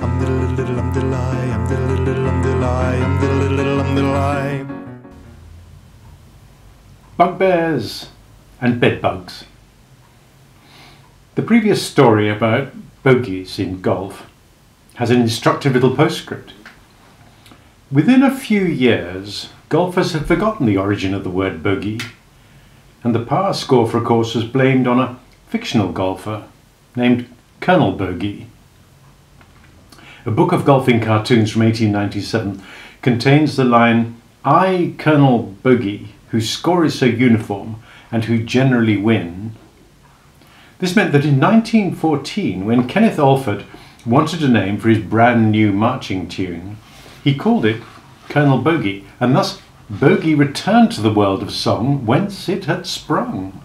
Um diddle diddle um diddle I, um diddle diddle um diddle I, um diddle diddle um diddle I. Bugbears and bedbugs. The previous story about bogies in golf has an instructive little postscript. Within a few years, golfers have forgotten the origin of the word bogey, and the par score for a course was blamed on a fictional golfer named Colonel Bogey. A book of golfing cartoons from 1897 contains the line, I, Colonel Bogey, whose score is so uniform and who generally win. This meant that in 1914, when Kenneth Alford wanted a name for his brand new marching tune, he called it Colonel Bogey, and thus Bogey returned to the world of song whence it had sprung.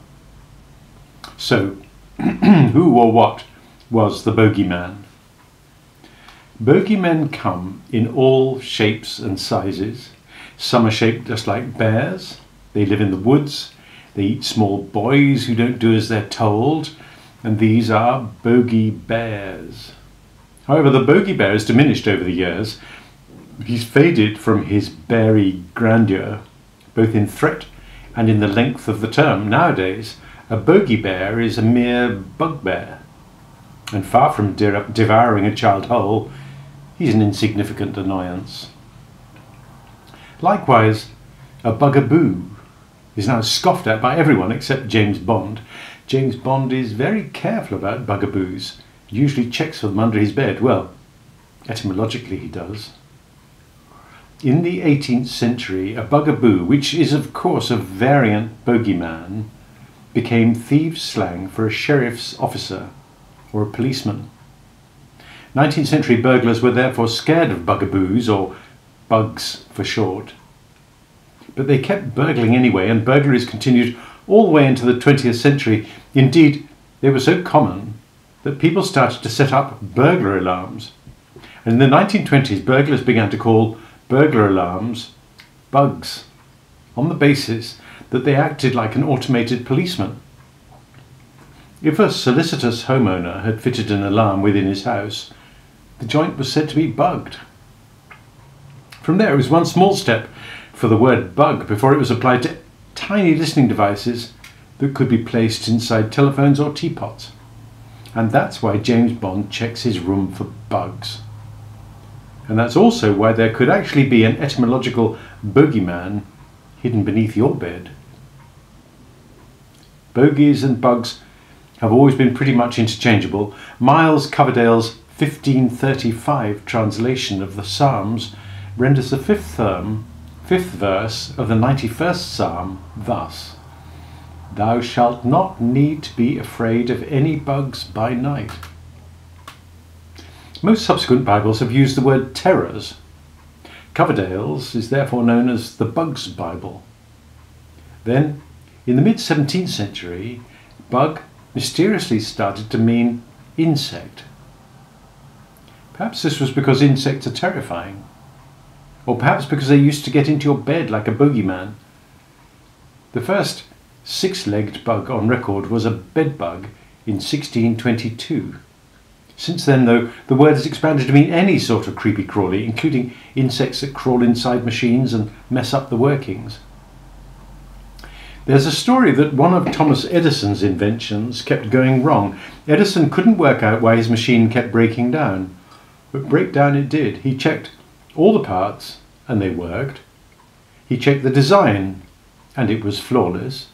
So, who or what was the bogeyman? Bogeymen come in all shapes and sizes. Some are shaped just like bears. They live in the woods. They eat small boys who don't do as they're told. And these are bogey bears. However, the bogey bear has diminished over the years. He's faded from his beary grandeur, both in threat and in the length of the term. Nowadays, a bogey bear is a mere bugbear. And far from de- devouring a child whole, he's an insignificant annoyance. Likewise, a bugaboo is now scoffed at by everyone except James Bond. James Bond is very careful about bugaboos, usually checks for them under his bed. Well, etymologically he does. In the 18th century, a bugaboo, which is of course a variant bogeyman, became thieves' slang for a sheriff's officer or a policeman. 19th century burglars were therefore scared of bugaboos, or bugs for short. But they kept burgling anyway, and burglaries continued all the way into the 20th century. Indeed, they were so common that people started to set up burglar alarms. And in the 1920s, burglars began to call burglar alarms bugs on the basis that they acted like an automated policeman. If a solicitous homeowner had fitted an alarm within his house, the joint was said to be bugged. From there, it was one small step for the word bug before it was applied to tiny listening devices that could be placed inside telephones or teapots. And that's why James Bond checks his room for bugs. And that's also why there could actually be an etymological bogeyman hidden beneath your bed. Bogies and bugs have always been pretty much interchangeable. Miles Coverdale's 1535 translation of the Psalms renders the fifth term, fifth verse of the 91st Psalm thus Thou shalt not need to be afraid of any bugs by night. Most subsequent Bibles have used the word terrors. Coverdale's is therefore known as the Bugs Bible. Then, in the mid 17th century, bug mysteriously started to mean insect. Perhaps this was because insects are terrifying. Or perhaps because they used to get into your bed like a bogeyman. The first six legged bug on record was a bedbug in 1622. Since then, though, the word has expanded to mean any sort of creepy crawly, including insects that crawl inside machines and mess up the workings. There's a story that one of Thomas Edison's inventions kept going wrong. Edison couldn't work out why his machine kept breaking down, but break down it did. He checked all the parts and they worked. He checked the design and it was flawless.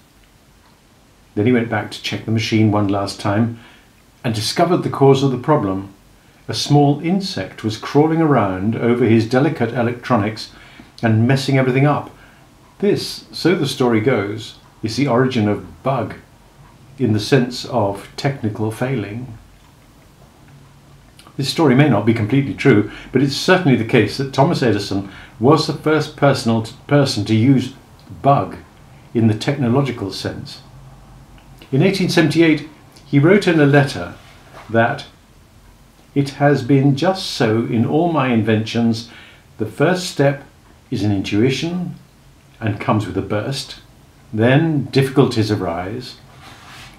Then he went back to check the machine one last time and discovered the cause of the problem. A small insect was crawling around over his delicate electronics and messing everything up. This, so the story goes, is the origin of bug in the sense of technical failing. This story may not be completely true, but it's certainly the case that Thomas Edison was the first personal person to use bug in the technological sense. In 1878, he wrote in a letter that it has been just so in all my inventions. The first step is an intuition and comes with a burst. Then difficulties arise.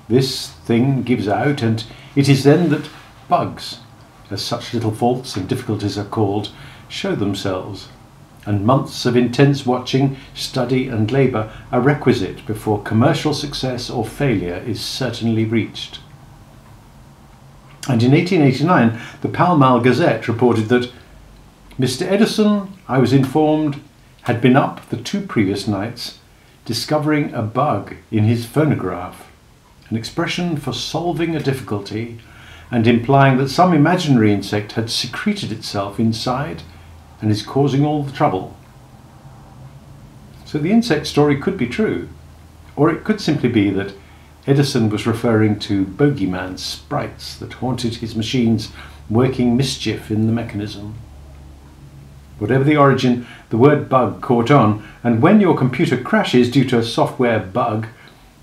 This thing gives out, and it is then that bugs as such little faults and difficulties are called, show themselves, and months of intense watching, study, and labour are requisite before commercial success or failure is certainly reached. And in 1889, the Pall Mall Gazette reported that Mr. Edison, I was informed, had been up the two previous nights discovering a bug in his phonograph, an expression for solving a difficulty and implying that some imaginary insect had secreted itself inside and is causing all the trouble. So the insect story could be true, or it could simply be that Edison was referring to bogeyman sprites that haunted his machines, working mischief in the mechanism. Whatever the origin, the word bug caught on, and when your computer crashes due to a software bug,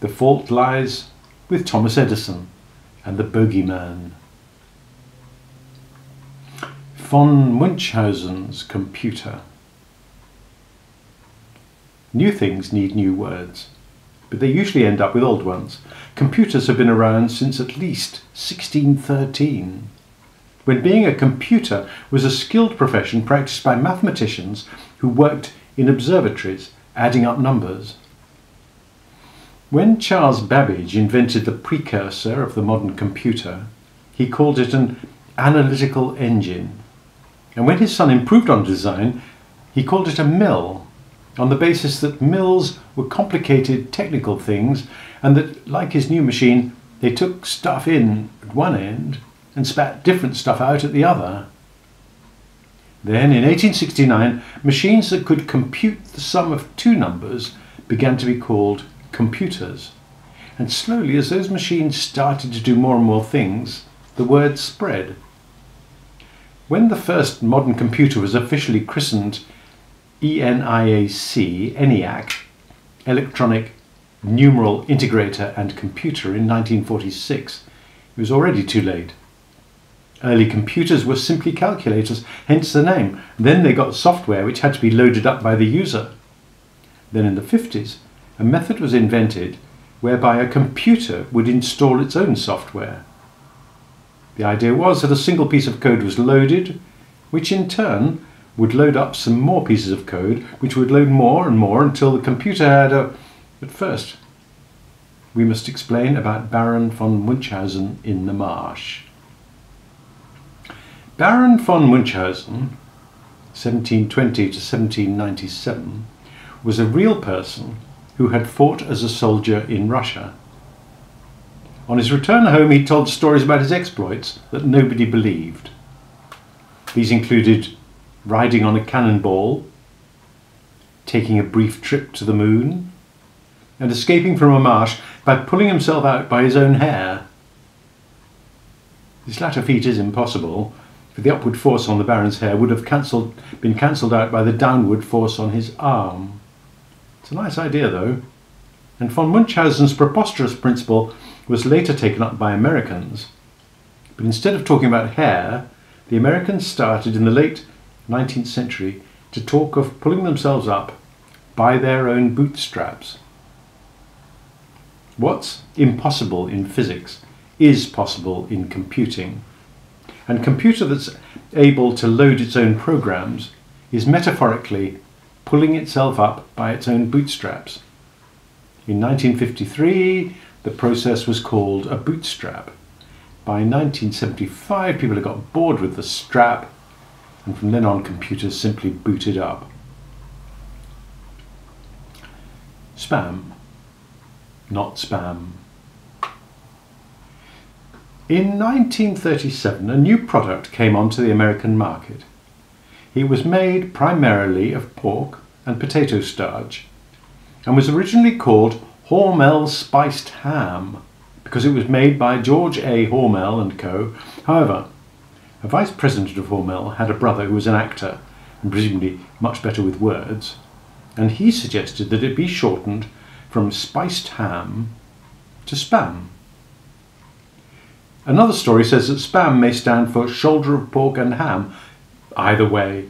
the fault lies with Thomas Edison and the bogeyman. Von Munchausen's computer. New things need new words, but they usually end up with old ones. Computers have been around since at least 1613, when being a computer was a skilled profession practiced by mathematicians who worked in observatories, adding up numbers. When Charles Babbage invented the precursor of the modern computer, he called it an analytical engine. And when his son improved on design, he called it a mill, on the basis that mills were complicated technical things and that, like his new machine, they took stuff in at one end and spat different stuff out at the other. Then, in 1869, machines that could compute the sum of two numbers began to be called computers. And slowly, as those machines started to do more and more things, the word spread. When the first modern computer was officially christened ENIAC, ENIAC, Electronic Numeral Integrator and Computer in 1946, it was already too late. Early computers were simply calculators, hence the name. Then they got software which had to be loaded up by the user. Then in the 50s, a method was invented whereby a computer would install its own software. The idea was that a single piece of code was loaded, which in turn would load up some more pieces of code, which would load more and more until the computer had a. But first, we must explain about Baron von Munchausen in the marsh. Baron von Munchausen, 1720 to 1797, was a real person who had fought as a soldier in Russia on his return home, he told stories about his exploits that nobody believed. These included riding on a cannonball, taking a brief trip to the moon, and escaping from a marsh by pulling himself out by his own hair. This latter feat is impossible, the upward force on the Baron's hair would have cancelled, been cancelled out by the downward force on his arm. It's a nice idea, though, and von Munchausen's preposterous principle was later taken up by Americans. But instead of talking about hair, the Americans started in the late 19th century to talk of pulling themselves up by their own bootstraps. What's impossible in physics is possible in computing. And computer that's able to load its own programs is metaphorically pulling itself up by its own bootstraps. In 1953, the process was called a bootstrap. By 1975, people had got bored with the strap, and from then on, computers simply booted up. Spam, not spam. In 1937, a new product came onto the American market. It was made primarily of pork and potato starch and was originally called Hormel spiced ham because it was made by George A. Hormel and Co. However, a vice president of Hormel had a brother who was an actor and presumably much better with words, and he suggested that it be shortened from spiced ham to spam. Another story says that spam may stand for shoulder of pork and ham. Either way,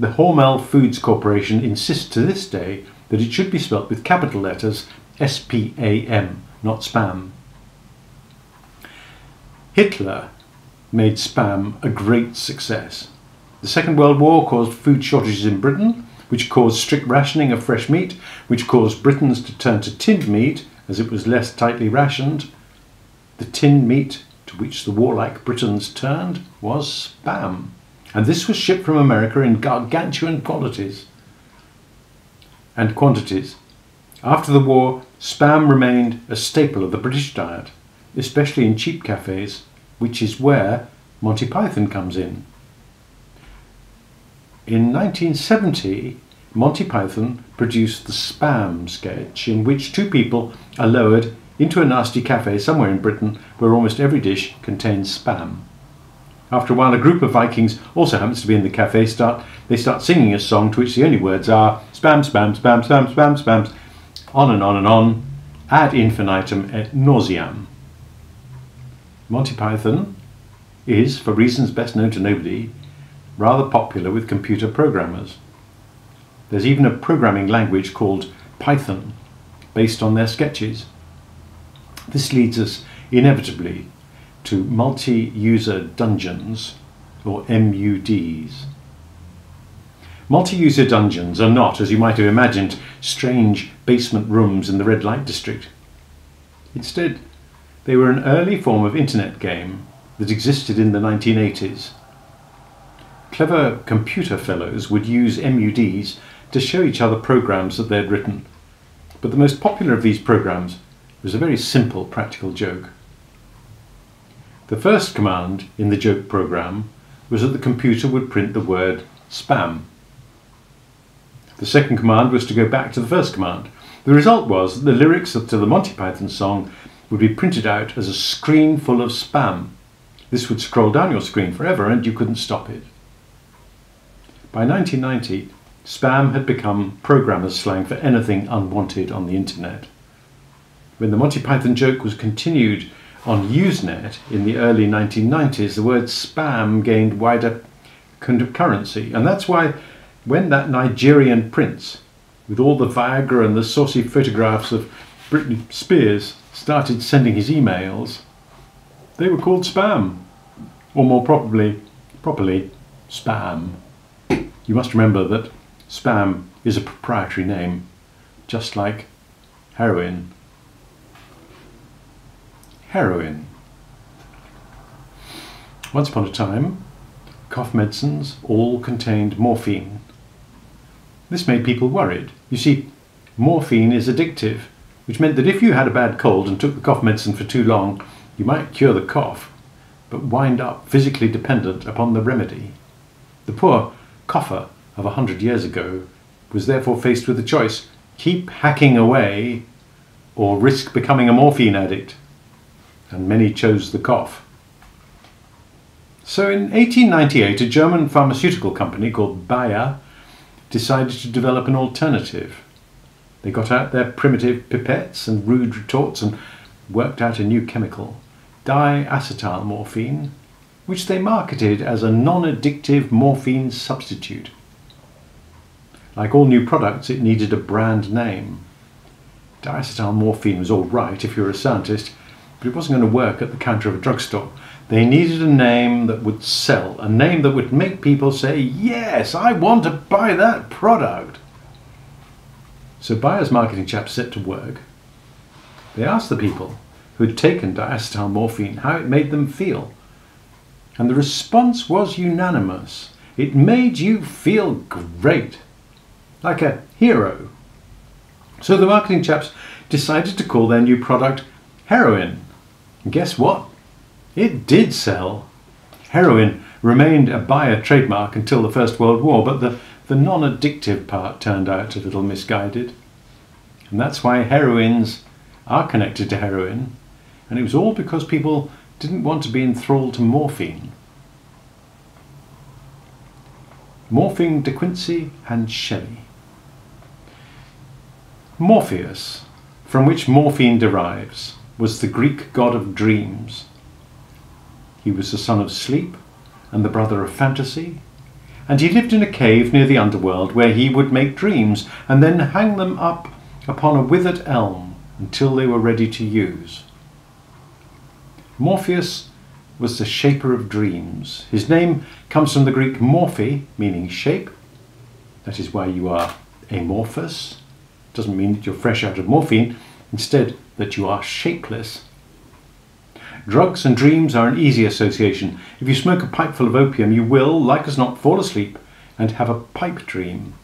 the Hormel Foods Corporation insists to this day that it should be spelt with capital letters S-P-A-M, not spam. Hitler made spam a great success. The Second World War caused food shortages in Britain, which caused strict rationing of fresh meat, which caused Britons to turn to tinned meat as it was less tightly rationed. The tinned meat to which the warlike Britons turned was spam, and this was shipped from America in gargantuan quantities. And quantities. After the war, spam remained a staple of the British diet, especially in cheap cafes, which is where Monty Python comes in. In 1970, Monty Python produced the Spam sketch, in which two people are lowered into a nasty cafe somewhere in Britain where almost every dish contains spam. After a while, a group of Vikings also happens to be in the cafe. Start they start singing a song to which the only words are spam, spam, spam, spam, spam, spam, on and on and on, ad infinitum et nauseam. Monty Python is, for reasons best known to nobody, rather popular with computer programmers. There's even a programming language called Python, based on their sketches. This leads us inevitably to multi-user dungeons, or MUDs. Multi-user dungeons are not, as you might have imagined, strange basement rooms in the red light district. Instead, they were an early form of internet game that existed in the 1980s. Clever computer fellows would use MUDs to show each other programs that they had written, but the most popular of these programs was a very simple practical joke. The first command in the joke program was that the computer would print the word spam. The second command was to go back to the first command. The result was that the lyrics to the Monty Python song would be printed out as a screen full of spam. This would scroll down your screen forever and you couldn't stop it. By 1990, spam had become programmers' slang for anything unwanted on the internet. When the Monty Python joke was continued on Usenet in the early 1990s, the word spam gained wider currency, and that's why when that Nigerian prince, with all the Viagra and the saucy photographs of Britney Spears, started sending his emails, they were called spam, or more properly, properly, spam. You must remember that spam is a proprietary name, just like heroin. Heroin. Once upon a time, cough medicines all contained morphine. This made people worried. You see, morphine is addictive, which meant that if you had a bad cold and took the cough medicine for too long, you might cure the cough, but wind up physically dependent upon the remedy. The poor cougher of a hundred years ago was therefore faced with a choice keep hacking away or risk becoming a morphine addict. And many chose the cough. So in 1898, a German pharmaceutical company called Bayer decided to develop an alternative. They got out their primitive pipettes and rude retorts and worked out a new chemical, diacetyl morphine, which they marketed as a non addictive morphine substitute. Like all new products, it needed a brand name. Diacetyl morphine was all right if you were a scientist, but it wasn't going to work at the counter of a drugstore. They needed a name that would sell, a name that would make people say, Yes, I want to buy that product. So Bayer's marketing chaps set to work. They asked the people who had taken diacetyl morphine how it made them feel. And the response was unanimous. It made you feel great, like a hero. So the marketing chaps decided to call their new product heroin. And guess what? It did sell. Heroin remained a Bayer trademark until the First World War, but the, the non addictive part turned out a little misguided. And that's why heroines are connected to heroin, and it was all because people didn't want to be enthralled to morphine. Morphine De Quincey and Shelley. Morpheus, from which morphine derives, was the Greek god of dreams. He was the son of sleep and the brother of fantasy, and he lived in a cave near the underworld where he would make dreams and then hang them up upon a withered elm until they were ready to use. Morpheus was the shaper of dreams. His name comes from the Greek morphe, meaning shape. That is why you are amorphous. Doesn't mean that you're fresh out of morphine, instead, that you are shapeless. Drugs and dreams are an easy association. If you smoke a pipeful of opium, you will, like as not, fall asleep and have a pipe dream.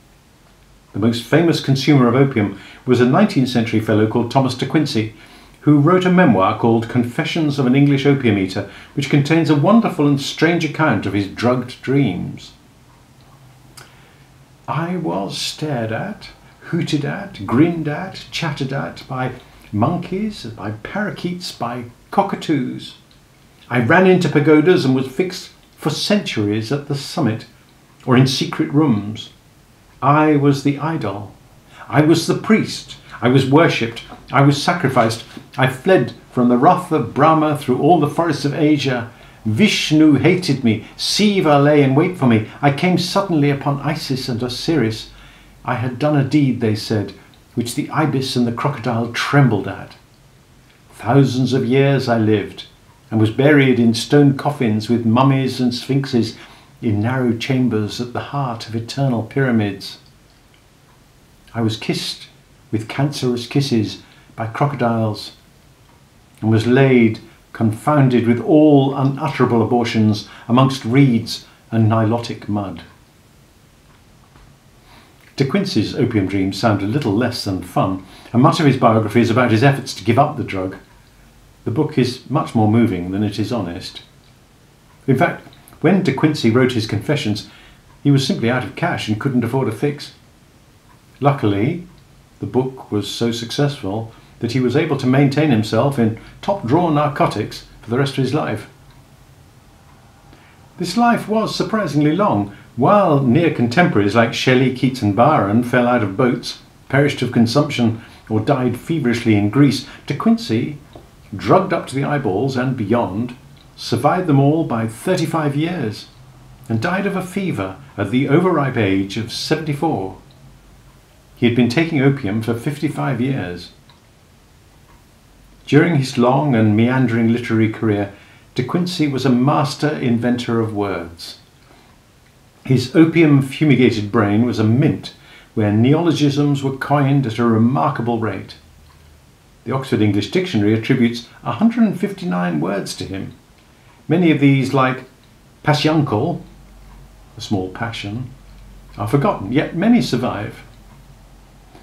The most famous consumer of opium was a 19th century fellow called Thomas de Quincey, who wrote a memoir called Confessions of an English Opium Eater, which contains a wonderful and strange account of his drugged dreams. I was stared at, hooted at, grinned at, chattered at by monkeys, by parakeets, by cockatoos. I ran into pagodas and was fixed for centuries at the summit or in secret rooms. I was the idol. I was the priest. I was worshipped. I was sacrificed. I fled from the wrath of Brahma through all the forests of Asia. Vishnu hated me. Siva lay in wait for me. I came suddenly upon Isis and Osiris. I had done a deed, they said, which the ibis and the crocodile trembled at. Thousands of years I lived, and was buried in stone coffins with mummies and sphinxes in narrow chambers at the heart of eternal pyramids. I was kissed with cancerous kisses by crocodiles, and was laid, confounded with all unutterable abortions, amongst reeds and nilotic mud. De Quincey's opium dreams sound a little less than fun, and much of his biography is about his efforts to give up the drug. The book is much more moving than it is honest. In fact, when De Quincey wrote his confessions, he was simply out of cash and couldn't afford a fix. Luckily, the book was so successful that he was able to maintain himself in top drawer narcotics for the rest of his life. This life was surprisingly long. While near contemporaries like Shelley, Keats, and Byron fell out of boats, perished of consumption, or died feverishly in Greece, De Quincey drugged up to the eyeballs and beyond, survived them all by 35 years, and died of a fever at the overripe age of 74. He had been taking opium for 55 years. During his long and meandering literary career, De Quincey was a master inventor of words. His opium fumigated brain was a mint where neologisms were coined at a remarkable rate. The Oxford English Dictionary attributes 159 words to him. Many of these, like passiuncle, a small passion, are forgotten, yet many survive.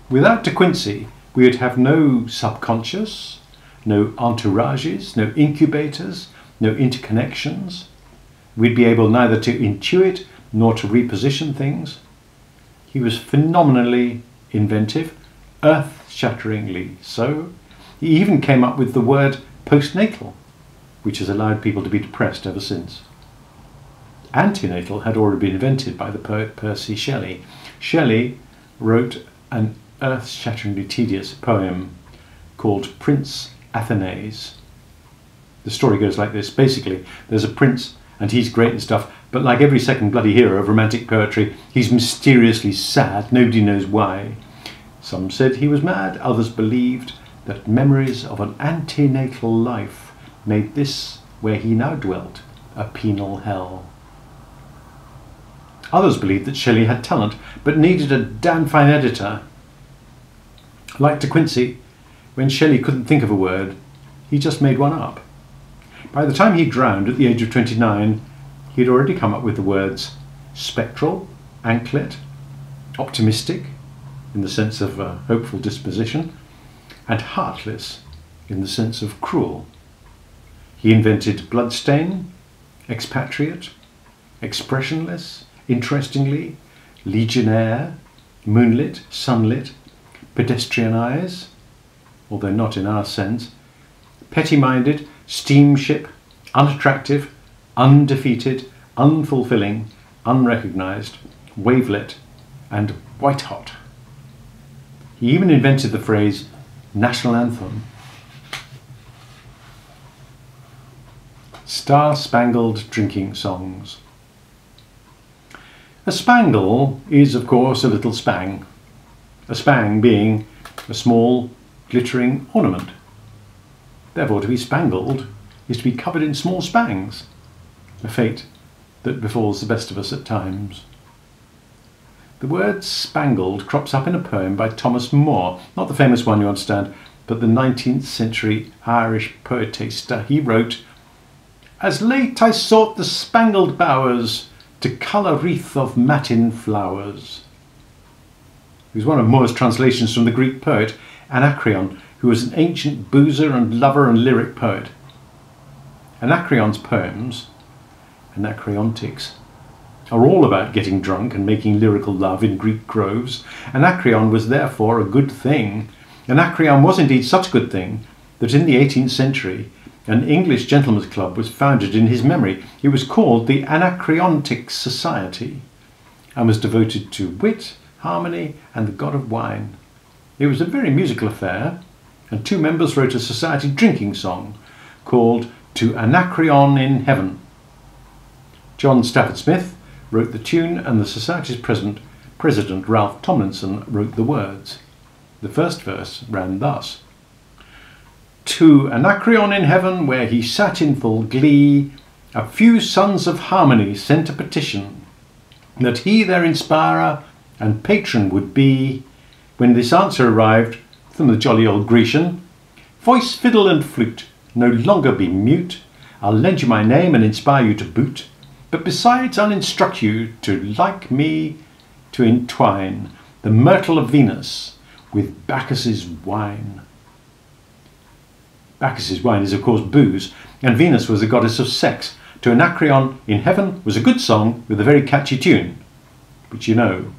Without De Quincey, we would have no subconscious, no entourages, no incubators, no interconnections. We'd be able neither to intuit nor to reposition things. He was phenomenally inventive, earth shatteringly so, he even came up with the word postnatal, which has allowed people to be depressed ever since. Antenatal had already been invented by the poet Percy Shelley. Shelley wrote an earth shatteringly tedious poem called Prince Athanase. The story goes like this basically, there's a prince and he's great and stuff, but like every second bloody hero of romantic poetry, he's mysteriously sad, nobody knows why. Some said he was mad, others believed that memories of an antenatal life made this, where he now dwelt, a penal hell. Others believed that Shelley had talent, but needed a damn fine editor. Like De Quincey, when Shelley couldn't think of a word, he just made one up. By the time he drowned at the age of 29, he had already come up with the words spectral, anklet, optimistic, in the sense of a hopeful disposition, and heartless in the sense of cruel. He invented bloodstain, expatriate, expressionless, interestingly, legionnaire, moonlit, sunlit, pedestrianise, although not in our sense, petty minded, steamship, unattractive, undefeated, unfulfilling, unrecognised, wavelet, and white hot. He even invented the phrase national anthem. Star Spangled Drinking Songs. A spangle is, of course, a little spang, a spang being a small glittering ornament. Therefore, to be spangled is to be covered in small spangs, a fate that befalls the best of us at times. The word spangled crops up in a poem by Thomas Moore, not the famous one you understand, but the 19th century Irish poetaster. He wrote, As late I sought the spangled bowers to a wreath of matin flowers. It was one of Moore's translations from the Greek poet Anacreon, who was an ancient boozer and lover and lyric poet. Anacreon's poems, Anacreontics, are all about getting drunk and making lyrical love in Greek groves. Anacreon was therefore a good thing. Anacreon was indeed such a good thing that in the 18th century an English gentlemen's club was founded in his memory. It was called the Anacreontic Society and was devoted to wit, harmony, and the god of wine. It was a very musical affair, and two members wrote a society drinking song called To Anacreon in Heaven. John Stafford Smith wrote the tune, and the society's president, President Ralph Tomlinson, wrote the words. The first verse ran thus To Anacreon in heaven, where he sat in full glee, a few sons of harmony sent a petition that he their inspirer and patron would be. When this answer arrived from the jolly old Grecian, voice, fiddle, and flute, no longer be mute. I'll lend you my name and inspire you to boot. But besides, I'll instruct you to, like me, to entwine the myrtle of Venus with Bacchus's wine. Bacchus's wine is, of course, booze, and Venus was the goddess of sex. To Anacreon in Heaven was a good song with a very catchy tune, which you know.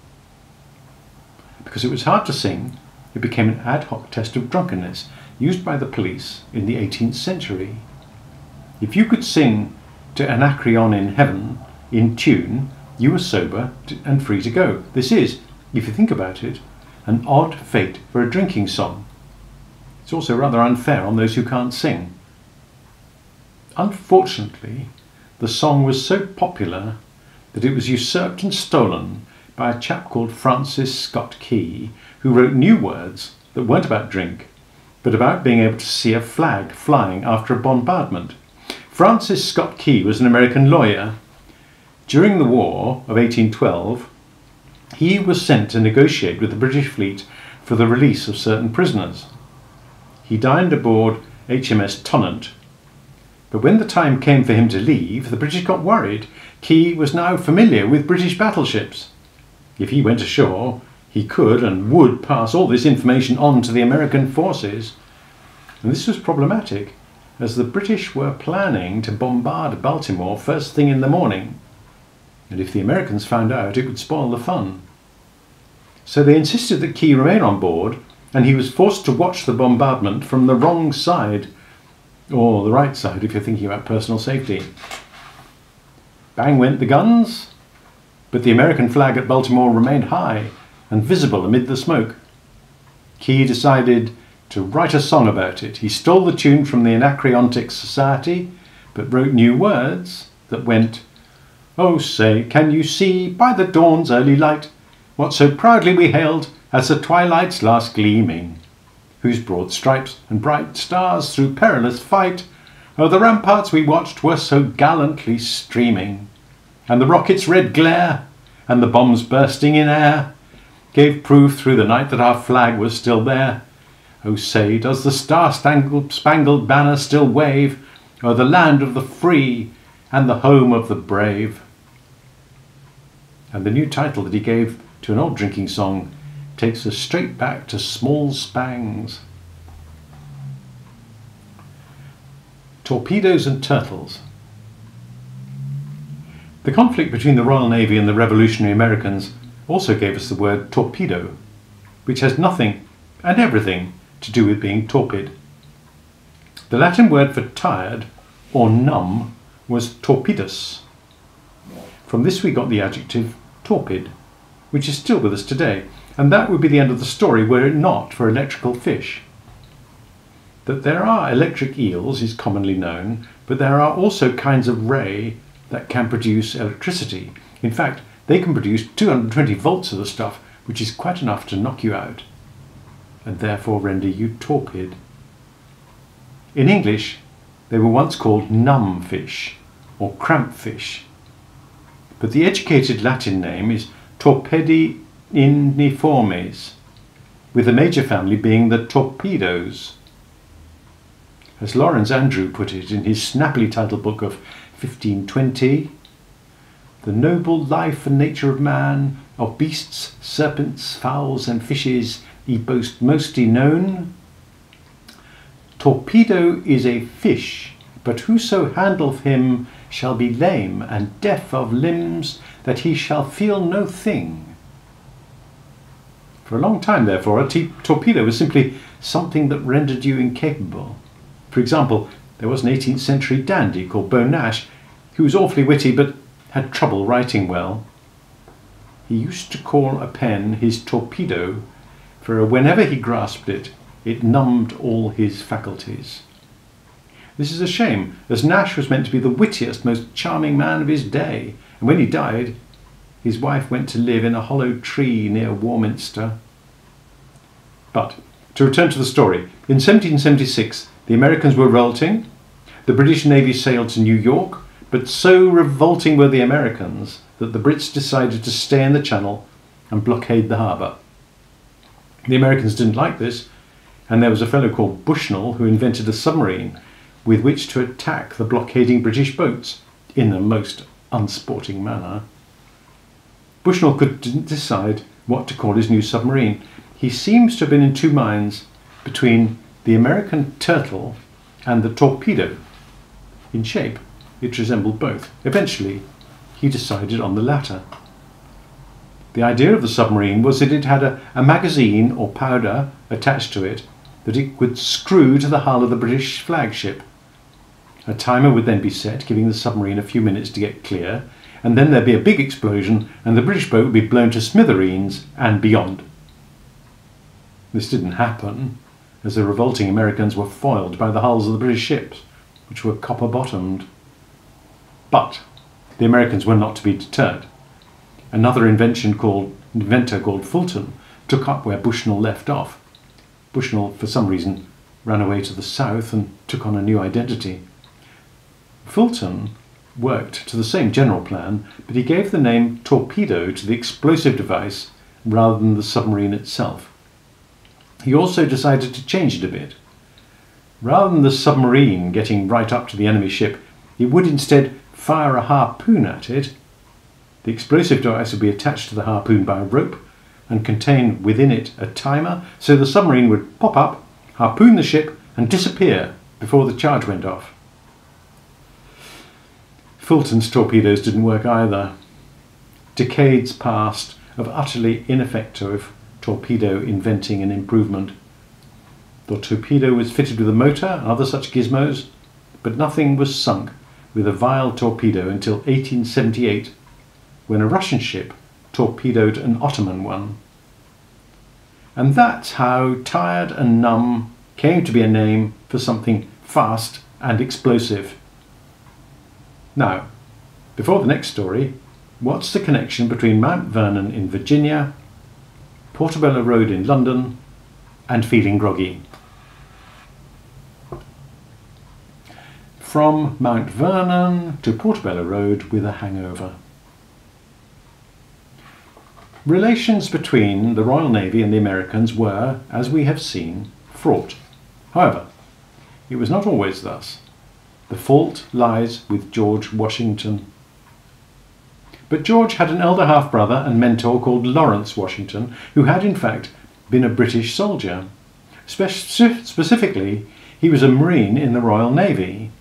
Because it was hard to sing, it became an ad hoc test of drunkenness used by the police in the 18th century. If you could sing to Anacreon in heaven in tune, you were sober and free to go. This is, if you think about it, an odd fate for a drinking song. It's also rather unfair on those who can't sing. Unfortunately, the song was so popular that it was usurped and stolen by a chap called Francis Scott Key, who wrote new words that weren't about drink, but about being able to see a flag flying after a bombardment. Francis Scott Key was an American lawyer. During the War of 1812, he was sent to negotiate with the British fleet for the release of certain prisoners. He dined aboard HMS Tonnant, but when the time came for him to leave, the British got worried. Key was now familiar with British battleships. If he went ashore, he could and would pass all this information on to the American forces. And this was problematic as the British were planning to bombard Baltimore first thing in the morning. And if the Americans found out, it would spoil the fun. So they insisted that Key remain on board, and he was forced to watch the bombardment from the wrong side, or the right side if you're thinking about personal safety. Bang went the guns, but the American flag at Baltimore remained high and visible amid the smoke. Key decided to write a song about it. He stole the tune from the Anacreontic Society, but wrote new words that went, Oh, say, can you see by the dawn's early light what so proudly we hailed as the twilight's last gleaming, whose broad stripes and bright stars through perilous fight o'er the ramparts we watched were so gallantly streaming, and the rocket's red glare and the bombs bursting in air gave proof through the night that our flag was still there Oh, say, does the star-spangled banner still wave o'er the land of the free and the home of the brave? And the new title that he gave to an old drinking song takes us straight back to small spangs. Torpedoes and turtles. The conflict between the Royal Navy and the Revolutionary Americans also gave us the word torpedo, which has nothing and everything to do with being torpid. The Latin word for tired or numb was torpidus. From this we got the adjective torpid, which is still with us today, and that would be the end of the story were it not for electrical fish. That there are electric eels is commonly known, but there are also kinds of ray that can produce electricity. In fact, they can produce 220 volts of the stuff, which is quite enough to knock you out and therefore render you torpid. In English, they were once called numb fish or cramp fish. But the educated Latin name is Torpedi iniformes, with the major family being the torpedoes. As Lawrence Andrew put it in his snappily titled book of 1520, the noble life and nature of man, of beasts, serpents, fowls, and fishes, he boast mostly known. Torpedo is a fish, but whoso handleth him shall be lame and deaf of limbs, that he shall feel no thing. For a long time, therefore, a torpedo was simply something that rendered you incapable. For example, there was an 18th century dandy called Beau Nash who was awfully witty but had trouble writing well. He used to call a pen his torpedo, for whenever he grasped it, it numbed all his faculties. This is a shame, as Nash was meant to be the wittiest, most charming man of his day, and when he died, his wife went to live in a hollow tree near Warminster. But to return to the story, in 1776 the Americans were revolting, the British Navy sailed to New York, but so revolting were the Americans that the Brits decided to stay in the Channel and blockade the harbour. The Americans didn't like this, and there was a fellow called Bushnell who invented a submarine with which to attack the blockading British boats in the most unsporting manner. Bushnell couldn't decide what to call his new submarine. He seems to have been in two minds between the American turtle and the torpedo. In shape, it resembled both. Eventually, he decided on the latter. The idea of the submarine was that it had a, a magazine or powder attached to it that it would screw to the hull of the British flagship. A timer would then be set, giving the submarine a few minutes to get clear, and then there'd be a big explosion and the British boat would be blown to smithereens and beyond. This didn't happen, as the revolting Americans were foiled by the hulls of the British ships, which were copper bottomed. But the Americans were not to be deterred. Another invention called, inventor called Fulton took up where Bushnell left off. Bushnell, for some reason, ran away to the south and took on a new identity. Fulton worked to the same general plan, but he gave the name torpedo to the explosive device rather than the submarine itself. He also decided to change it a bit. Rather than the submarine getting right up to the enemy ship, he would instead fire a harpoon at it. The explosive device would be attached to the harpoon by a rope and contain within it a timer, so the submarine would pop up, harpoon the ship, and disappear before the charge went off. Fulton's torpedoes didn't work either. Decades passed of utterly ineffective torpedo inventing and improvement. The torpedo was fitted with a motor and other such gizmos, but nothing was sunk with a vile torpedo until 1878, when a Russian ship torpedoed an Ottoman one. And that's how tired and numb came to be a name for something fast and explosive. Now, before the next story, what's the connection between Mount Vernon in Virginia, Portobello Road in London, and feeling groggy? From Mount Vernon to Portobello Road with a hangover. Relations between the Royal Navy and the Americans were, as we have seen, fraught. However, it was not always thus. The fault lies with George Washington. But George had an elder half brother and mentor called Lawrence Washington, who had in fact been a British soldier. Spe- specifically, he was a Marine in the Royal Navy.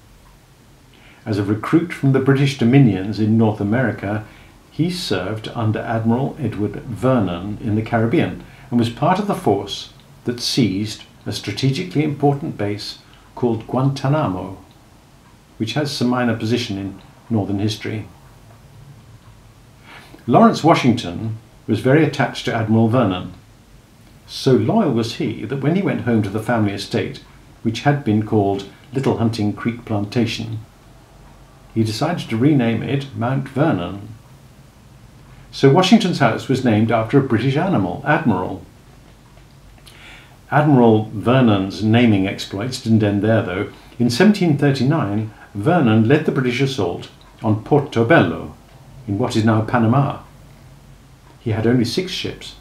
As a recruit from the British dominions in North America, he served under Admiral Edward Vernon in the Caribbean and was part of the force that seized a strategically important base called Guantanamo which has some minor position in Northern history. Lawrence Washington was very attached to Admiral Vernon. So loyal was he that when he went home to the family estate, which had been called Little Hunting Creek Plantation, he decided to rename it Mount Vernon. So Washington's house was named after a British animal, admiral. Admiral Vernon's naming exploits didn't end there, though. In 1739, Vernon led the British assault on Portobello, in what is now Panama. He had only six ships,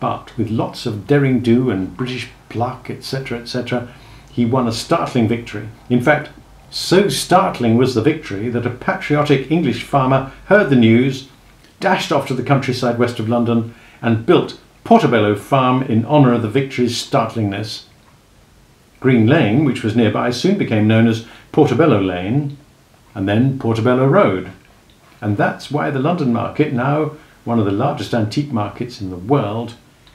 but with lots of daring do and British pluck, etc., etc., he won a startling victory. In fact, so startling was the victory that a patriotic English farmer heard the news, dashed off to the countryside west of London, and built Portobello Farm in honour of the victory's startlingness. Green Lane, which was nearby, soon became known as Portobello Lane, and then Portobello Road. And that's why the London market, now one of the largest antique markets in the world,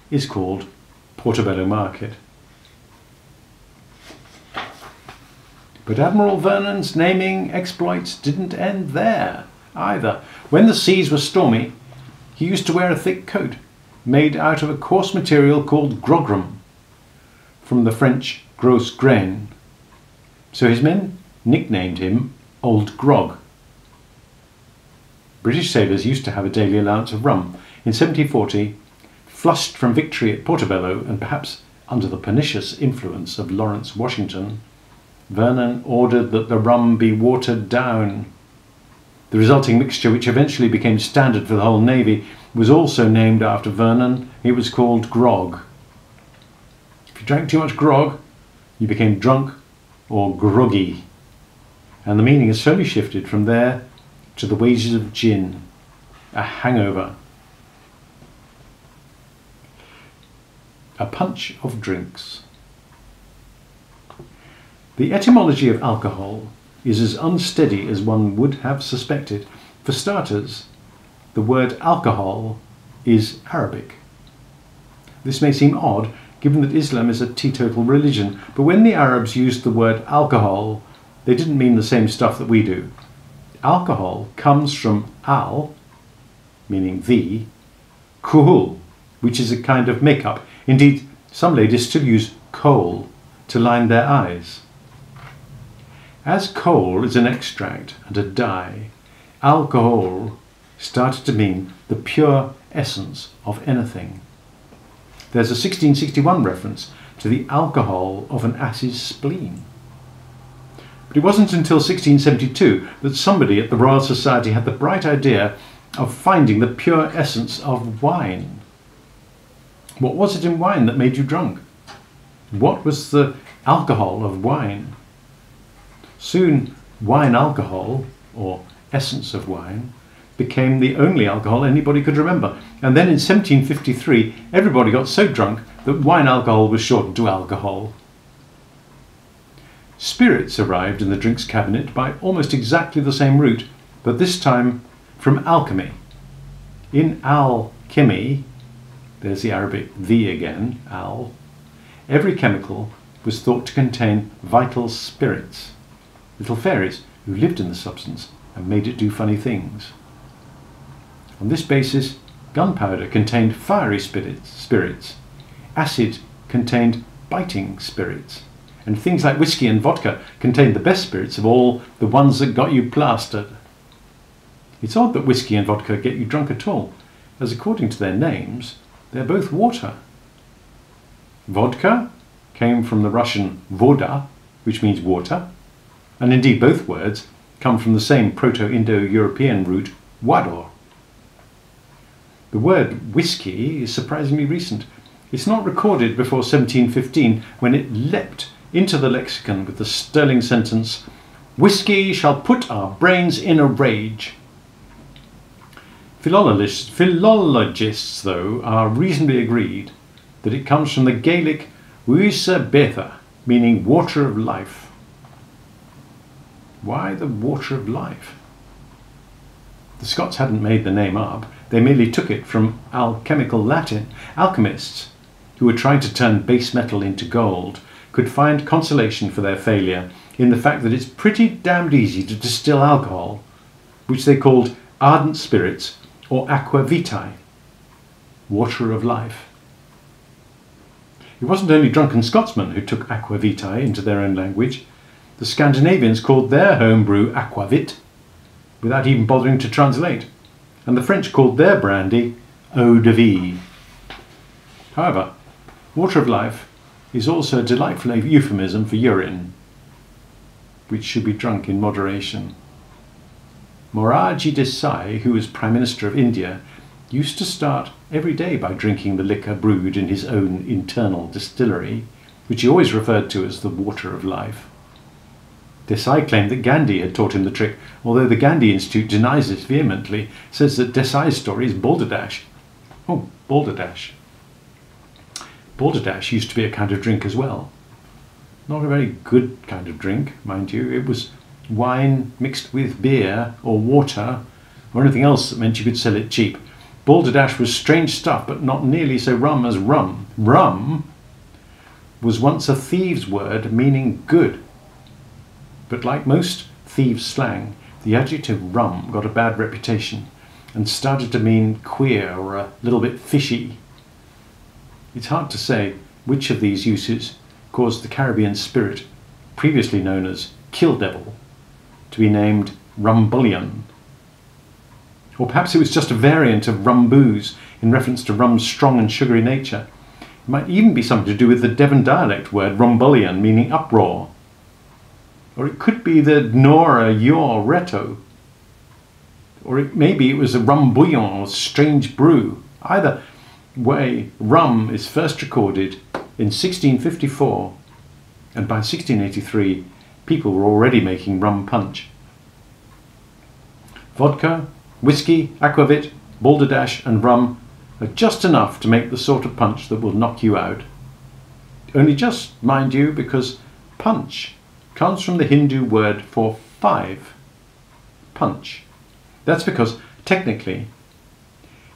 is called Portobello Market. But Admiral Vernon's naming exploits didn't end there either. When the seas were stormy, he used to wear a thick coat made out of a coarse material called grogram, from the French gros grain. So his men nicknamed him Old Grog. British sailors used to have a daily allowance of rum. In 1740, flushed from victory at Portobello and perhaps under the pernicious influence of Lawrence Washington, Vernon ordered that the rum be watered down. The resulting mixture, which eventually became standard for the whole Navy, was also named after Vernon. It was called grog. If you drank too much grog, you became drunk or groggy. And the meaning has slowly shifted from there to the wages of gin, a hangover. A punch of drinks. The etymology of alcohol is as unsteady as one would have suspected. For starters, the word alcohol is Arabic. This may seem odd given that Islam is a teetotal religion, but when the Arabs used the word alcohol, they didn't mean the same stuff that we do. Alcohol comes from al, meaning the, kuhul, which is a kind of makeup. Indeed, some ladies still use kohl to line their eyes. As kohl is an extract and a dye, alcohol started to mean the pure essence of anything. There's a 1661 reference to the alcohol of an ass's spleen. But it wasn't until 1672 that somebody at the Royal Society had the bright idea of finding the pure essence of wine. What was it in wine that made you drunk? What was the alcohol of wine? Soon, wine alcohol, or essence of wine, became the only alcohol anybody could remember. And then in 1753, everybody got so drunk that wine alcohol was shortened to alcohol. Spirits arrived in the drinks cabinet by almost exactly the same route, but this time from alchemy. In alchemy, there's the Arabic the again, al, every chemical was thought to contain vital spirits little fairies who lived in the substance and made it do funny things. On this basis, gunpowder contained fiery spirits, spirits, acid contained biting spirits, and things like whiskey and vodka contained the best spirits of all, the ones that got you plastered. It's odd that whiskey and vodka get you drunk at all, as according to their names, they're both water. Vodka came from the Russian voda, which means water, and indeed both words come from the same Proto-Indo-European root wador. The word whisky is surprisingly recent. It's not recorded before 1715 when it leapt into the lexicon with the sterling sentence, Whisky shall put our brains in a rage. Philologists, philologists, though, are reasonably agreed that it comes from the Gaelic Uisge Beatha, meaning water of life. Why the water of life? The Scots hadn't made the name up, they merely took it from alchemical Latin. Alchemists, who were trying to turn base metal into gold, could find consolation for their failure in the fact that it's pretty damned easy to distill alcohol, which they called ardent spirits or aqua vitae, water of life. It wasn't only drunken Scotsmen who took aqua vitae into their own language. The Scandinavians called their homebrew aquavit without even bothering to translate, and the French called their brandy eau de vie. However, water of life is also a delightful euphemism for urine. which should be drunk in moderation. Morarji Desai, who was Prime Minister of India, used to start every day by drinking the liquor brewed in his own internal distillery, which he always referred to as the water of life. Desai claimed that Gandhi had taught him the trick, although the Gandhi Institute denies this vehemently, says that Desai's story is balderdash. Oh, balderdash. Balderdash used to be a kind of drink as well. Not a very good kind of drink, mind you. It was wine mixed with beer or water or anything else that meant you could sell it cheap. Balderdash was strange stuff, but not nearly so rum as rum. Rum was once a thieves' word meaning good. But like most thieves' slang, the adjective rum got a bad reputation and started to mean queer or a little bit fishy. It's hard to say which of these uses caused the Caribbean spirit, previously known as kill devil, to be named rumbullion. Or perhaps it was just a variant of rum booze in reference to rum's strong and sugary nature. It might even be something to do with the Devon dialect word rumbullion, meaning uproar. Or it could be the Nora Yor Reto. Or it, maybe it was a rum bouillon or strange brew. Either way, rum is first recorded in 1654, and by 1683, people were already making rum punch. Vodka, whiskey, aquavit, balderdash, and rum are just enough to make the sort of punch that will knock you out. Only just, mind you, because punch comes from the Hindu word for five. Punch. That's because, technically,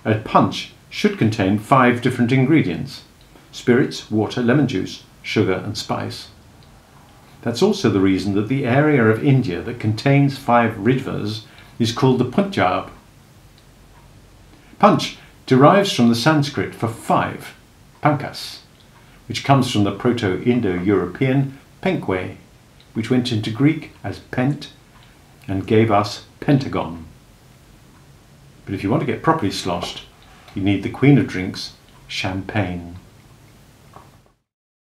a punch should contain five different ingredients spirits, water, lemon juice, sugar, and spice. That's also the reason that the area of India that contains five rivers is called the Punjab. Punch derives from the Sanskrit for five, pankas, which comes from the Proto Indo European penkwe, which went into Greek as pent and gave us pentagon. But if you want to get properly sloshed, you need the queen of drinks, champagne.